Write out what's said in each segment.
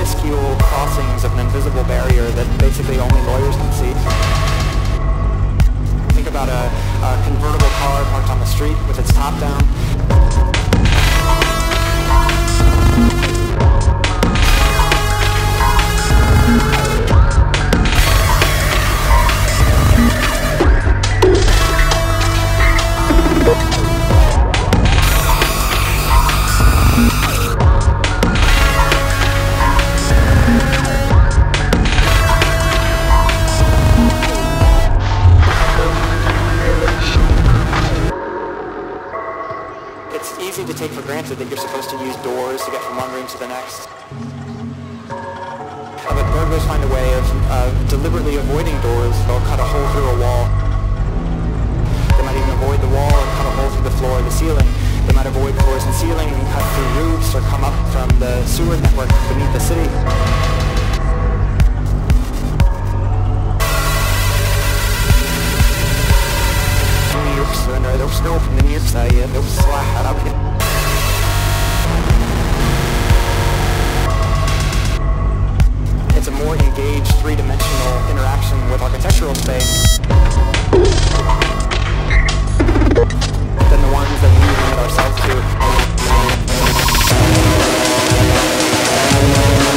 minuscule crossings of an invisible barrier that basically only lawyers can see. Think about a, a convertible car parked on the street with its top down. It's easy take for granted that you're supposed to use doors to get from one room to the next. But burglars find a way of uh, deliberately avoiding doors. They'll cut a hole through a wall. They might even avoid the wall and cut a hole through the floor or the ceiling. They might avoid floors and ceiling and cut through roofs or come up from the sewer network beneath the city. There's snow from the near side, there's slack up here. It's a more engaged three-dimensional interaction with architectural space than the ones that we limit ourselves to.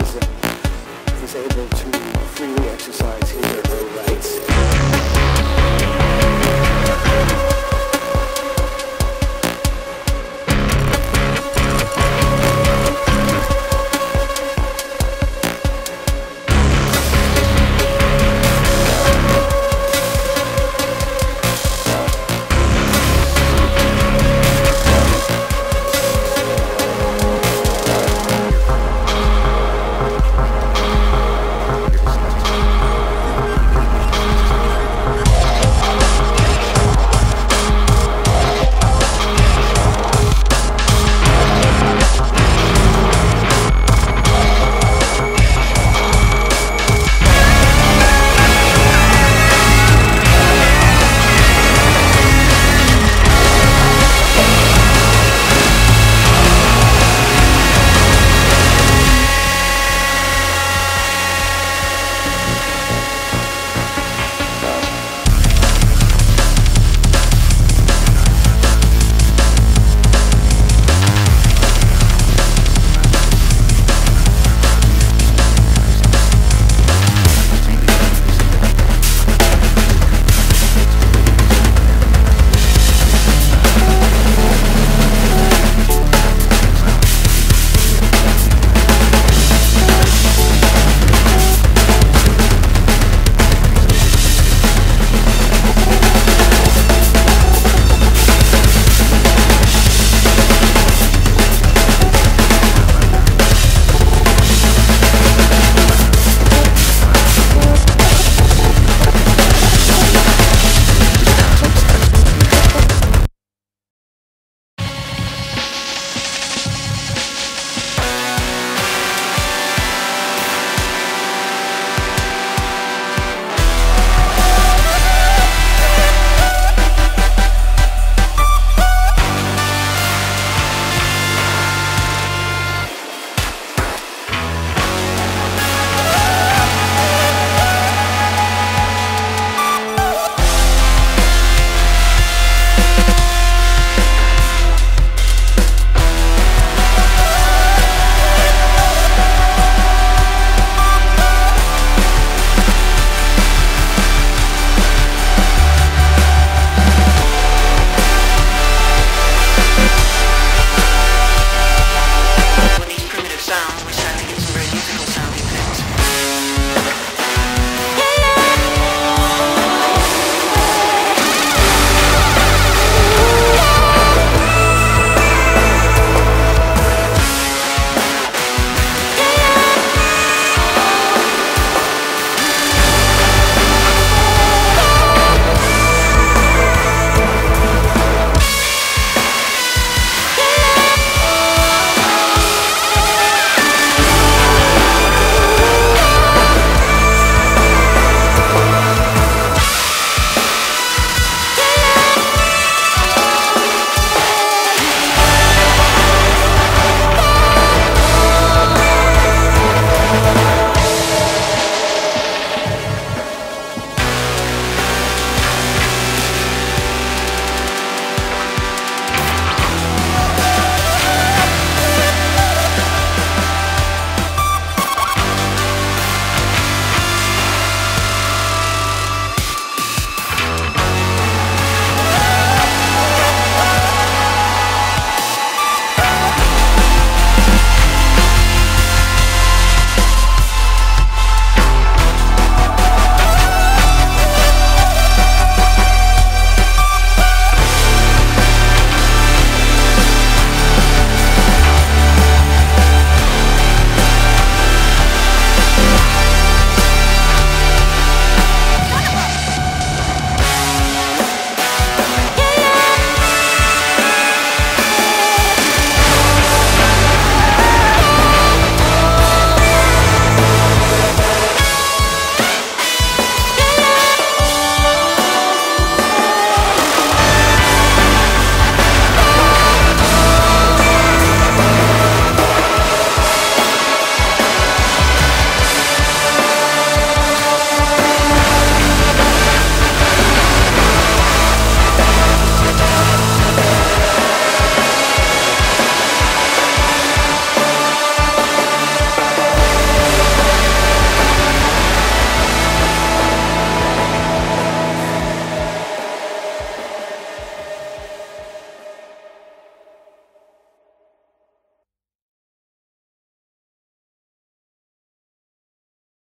is able to freely exercise his or her rights.